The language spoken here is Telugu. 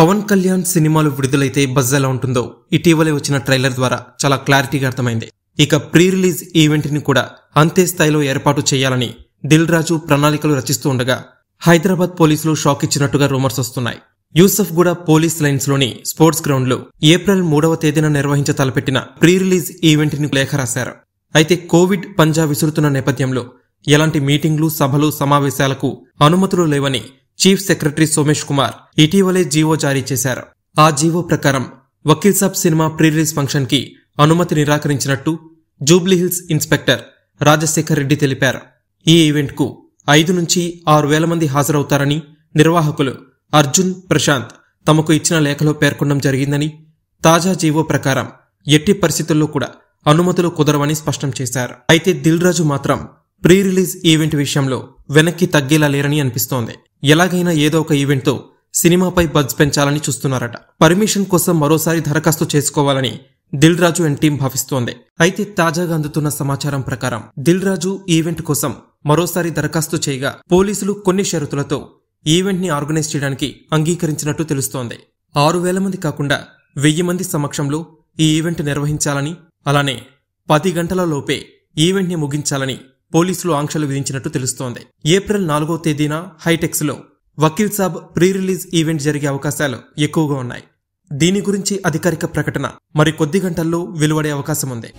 పవన్ కళ్యాణ్ సినిమాలు విడుదలైతే బజ్ ఎలా ఉంటుందో ఇటీవలే వచ్చిన ట్రైలర్ ద్వారా చాలా క్లారిటీగా అర్థమైంది. ఇక ప్రీ రిలీజ్ ఈవెంట్ని కూడా అంతే స్థాయిలో ఏర్పాటు చేయాలని దిల్ రాజు ప్రణాళికలు రచిస్తూ ఉండగా హైదరాబాద్ పోలీసులు షాక్ ఇచ్చినట్టుగా రూమర్స్ వస్తున్నాయి. యూసఫ్ గూడ పోలీస్ లైన్స్లోని స్పోర్ట్స్ గ్రౌండ్లో ఏప్రిల్ మూడవ తేదీన నిర్వహించ తలపెట్టిన ప్రీ రిలీజ్ ఈవెంట్ని లేఖ రాశారు. అయితే కోవిడ్ పంజా విసురుతున్న నేపథ్యంలో ఎలాంటి మీటింగ్లు సభలు సమావేశాలకు అనుమతులు లేవని చీఫ్ సెక్రటరీ సోమేష్ కుమార్ ఇటీవలే జీవో జారీ చేశారు. ఆ జీవో ప్రకారం Vakeel Saab cinema pre release ఫంక్షన్కి అనుమతి నిరాకరించినట్టు జూబ్లీహిల్స్ ఇన్స్పెక్టర్ రాజశేఖర్ రెడ్డి తెలిపారు. ఈ ఈవెంట్కు ఐదు నుంచి ఆరు వేల మంది హాజరవుతారని నిర్వాహకులు అర్జున్ ప్రశాంత్ తమకు ఇచ్చిన లేఖలో పేర్కొనడం జరిగిందని తాజా జీవో ప్రకారం ఎట్టి పరిస్థితుల్లో కూడా అనుమతులు కుదరవని స్పష్టం చేశారు. అయితే దిల్ రాజు మాత్రం ప్రీ రిలీజ్ ఈవెంట్ విషయంలో వెనక్కి తగ్గేలా లేరని అనిపిస్తోంది. ఎలాగైనా ఏదో ఒక ఈవెంట్తో సినిమాపై బజ్ పెంచాలని చూస్తున్నారట. పర్మిషన్ కోసం మరోసారి దరఖాస్తు చేసుకోవాలని దిల్ రాజు అండ్ టీం భావిస్తోంది. అయితే తాజాగా అందుతున్న సమాచారం ప్రకారం దిల్ రాజు ఈవెంట్ కోసం మరోసారి దరఖాస్తు చేయగా పోలీసులు కొన్ని షరతులతో ఈవెంట్ని ఆర్గనైజ్ చేయడానికి అంగీకరించినట్టు తెలుస్తోంది. ఆరు వేల మంది కాకుండా వెయ్యి మంది సమక్షంలో ఈ ఈవెంట్ నిర్వహించాలని అలానే పది గంటల లోపే ఈవెంట్ని ముగించాలని పోలీసులు ఆంక్షలు విధించినట్టు తెలుస్తోంది. ఏప్రిల్ నాలుగో తేదీన హైటెక్స్లో Vakeel Saab pre release event జరిగే అవకాశాలు ఎక్కువగా ఉన్నాయి. దీని గురించి అధికారిక ప్రకటన మరి కొద్ది గంటల్లో వెలువడే అవకాశం ఉంది